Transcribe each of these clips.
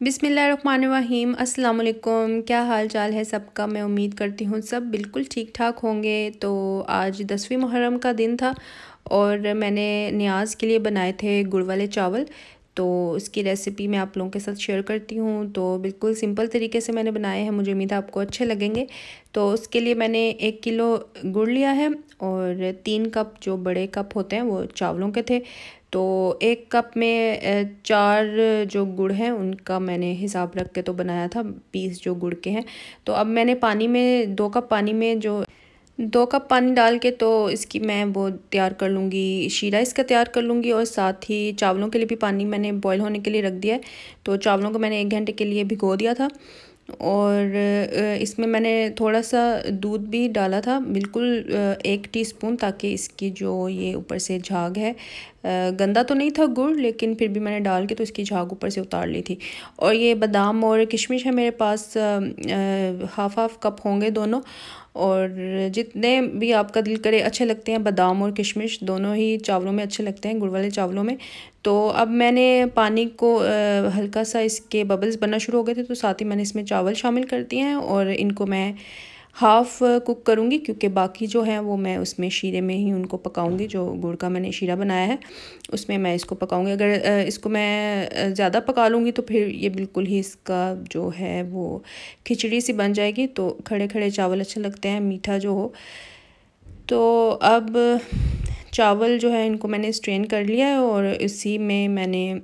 बिसमीम अस्सलाम क्या हाल चाल है सबका? मैं उम्मीद करती हूँ सब बिल्कुल ठीक ठाक होंगे। तो आज दसवीं मुहर्रम का दिन था और मैंने न्याज के लिए बनाए थे गुड़ वाले चावल। तो उसकी रेसिपी मैं आप लोगों के साथ शेयर करती हूँ। तो बिल्कुल सिंपल तरीके से मैंने बनाए हैं, मुझे उम्मीद है आपको अच्छे लगेंगे। तो उसके लिए मैंने एक किलो गुड़ लिया है और तीन कप जो बड़े कप होते हैं वो चावलों के थे। तो एक कप में चार जो गुड़ हैं, उनका मैंने हिसाब रख के तो बनाया था पीस जो गुड़ के हैं। तो अब मैंने पानी में, दो कप पानी में जो दो कप पानी डाल के तो इसकी मैं वो तैयार कर लूँगी, शीरा इसका तैयार कर लूँगी और साथ ही चावलों के लिए भी पानी मैंने बॉईल होने के लिए रख दिया है। तो चावलों को मैंने एक घंटे के लिए भिगो दिया था और इसमें मैंने थोड़ा सा दूध भी डाला था, बिल्कुल एक टीस्पून ताकि इसकी जो ये ऊपर से झाग है गंदा तो नहीं था गुड़, लेकिन फिर भी मैंने डाल के तो इसकी झाग ऊपर से उतार ली थी। और ये बादाम और किशमिश है मेरे पास हाफ़ हाफ़ कप होंगे दोनों और जितने भी आपका दिल करे, अच्छे लगते हैं, बादाम और किशमिश, दोनों ही चावलों में अच्छे लगते हैं, गुड़ वाले चावलों में। तो अब मैंने पानी को हल्का सा इसके बबल्स बनना शुरू हो गए थे तो साथ ही मैंने इसमें चावल शामिल कर दिए हैं और इनको मैं हाफ़ कुक करूँगी, क्योंकि बाकी जो है वो मैं उसमें शीरे में ही उनको पकाऊँगी, जो गुड़ का मैंने शीरा बनाया है, उसमें मैं इसको पकाऊँगी। अगर इसको मैं ज़्यादा पका लूँगी तो फिर ये बिल्कुल ही इसका जो है वो खिचड़ी सी बन जाएगी तो खड़े खड़े चावल अच्छे लगते हैं, मीठा जो हो। तो अब चावल जो है इनको मैंने स्ट्रेन कर लिया है और इसी में मैंने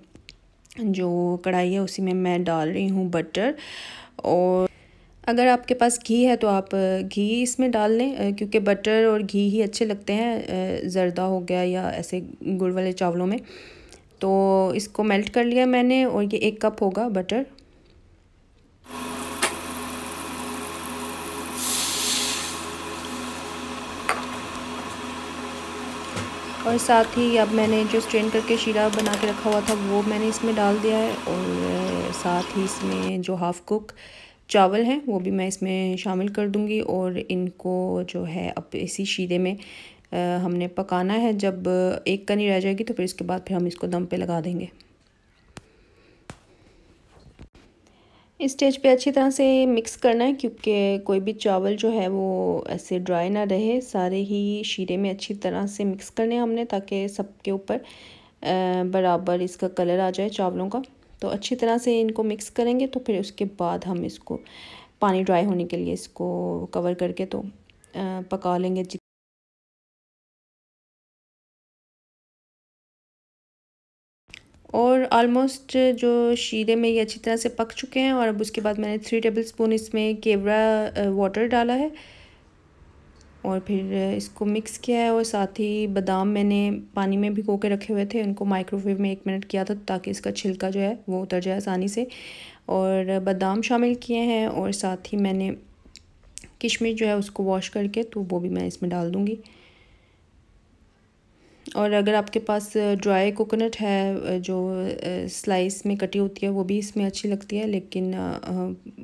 जो कढ़ाई है उसी में मैं डाल रही हूँ बटर और अगर आपके पास घी है तो आप घी इसमें डाल लें क्योंकि बटर और घी ही अच्छे लगते हैं ज़रदा हो गया या ऐसे गुड़ वाले चावलों में। तो इसको मेल्ट कर लिया मैंने और ये एक कप होगा बटर और साथ ही अब मैंने जो स्ट्रेन करके शीरा बना के रखा हुआ था, वो मैंने इसमें डाल दिया है और साथ ही इसमें जो हाफ़ कुक चावल हैं वो भी मैं इसमें शामिल कर दूँगी और इनको जो है अब इसी शीरे में आ, हमने पकाना है। जब एक कनी रह जाएगी तो फिर इसके बाद फिर हम इसको दम पे लगा देंगे। इस स्टेज पे अच्छी तरह से मिक्स करना है क्योंकि कोई भी चावल जो है वो ऐसे ड्राई ना रहे। सारे ही शीरे में अच्छी तरह से मिक्स करने हमने ताकि सबके ऊपर बराबर इसका कलर आ जाए चावलों का। तो अच्छी तरह से इनको मिक्स करेंगे तो फिर उसके बाद हम इसको पानी ड्राई होने के लिए इसको कवर करके तो पका लेंगे। और आलमोस्ट जो शीरे में ये अच्छी तरह से पक चुके हैं और अब उसके बाद मैंने थ्री टेबल स्पून इसमें केवरा वाटर डाला है। और फिर इसको मिक्स किया है और साथ ही बादाम मैंने पानी में भिगो के रखे हुए थे, उनको माइक्रोवेव में एक मिनट किया था ताकि इसका छिलका जो है वो उतर जाए आसानी से। और बादाम शामिल किए हैं और साथ ही मैंने किशमिश जो है उसको वॉश करके तो वो भी मैं इसमें डाल दूँगी। और अगर आपके पास ड्राई कोकोनट है जो स्लाइस में कटी होती है, वो भी इसमें अच्छी लगती है, लेकिन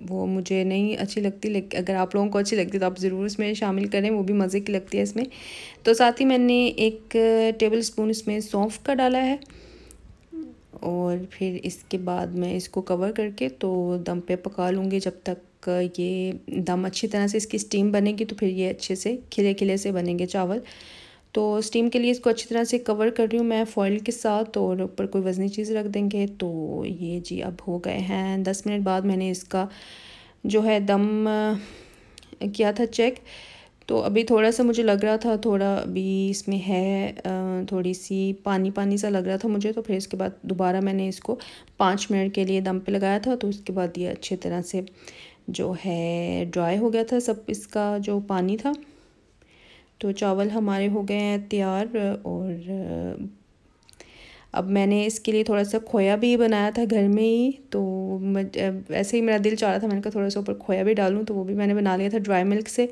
वो मुझे नहीं अच्छी लगती लेकिन अगर आप लोगों को अच्छी लगती है तो आप ज़रूर इसमें शामिल करें, वो भी मज़े की लगती है इसमें। तो साथ ही मैंने एक टेबल स्पून इसमें सौंफ का डाला है। और फिर इसके बाद मैं इसको कवर करके तो दम पे पका लूँगी। जब तक ये दम अच्छी तरह से इसकी स्टीम बनेगी तो फिर ये अच्छे से खिले खिले से बनेंगे चावल। तो स्टीम के लिए इसको अच्छी तरह से कवर कर रही हूँ मैं फॉइल के साथ और ऊपर कोई वज़नी चीज़ रख देंगे। तो ये जी अब हो गए हैं। दस मिनट बाद मैंने इसका जो है दम किया था चेक तो अभी थोड़ा सा मुझे लग रहा था, थोड़ा अभी इसमें है थोड़ी सी पानी पानी सा लग रहा था मुझे। तो फिर इसके बाद दोबारा मैंने इसको पाँच मिनट के लिए दम पे लगाया था। तो उसके बाद ये अच्छी तरह से जो है ड्राई हो गया था सब इसका जो पानी था। तो चावल हमारे हो गए हैं तैयार और, अब मैंने इसके लिए थोड़ा सा खोया भी बनाया था घर में ही तो ऐसे ही मेरा दिल चाह रहा था, मैंने कहा थोड़ा सा ऊपर खोया भी डालूँ तो वो भी मैंने बना लिया था ड्राई मिल्क से।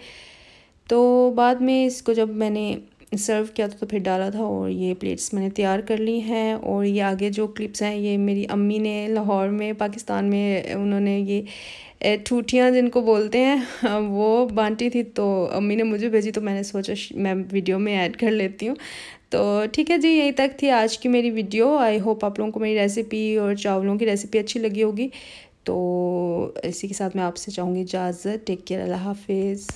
तो बाद में इसको जब मैंने सर्व किया था तो फिर डाला था और ये प्लेट्स मैंने तैयार कर ली हैं और ये आगे जो क्लिप्स हैं, ये मेरी अम्मी ने लाहौर में, पाकिस्तान में, उन्होंने ये ठूठियाँ जिनको बोलते हैं, वो बांटी थी तो अम्मी ने मुझे भेजी तो मैंने सोचा मैं वीडियो में ऐड कर लेती हूँ। तो ठीक है जी, यहीं तक थी आज की मेरी वीडियो आई होप आप लोगों को मेरी रेसिपी और चावलों की रेसिपी अच्छी लगी होगी। तो इसी के साथ मैं आपसे चाहूँगी इजाज़त। टेक केयर अल्लाह हाफिज़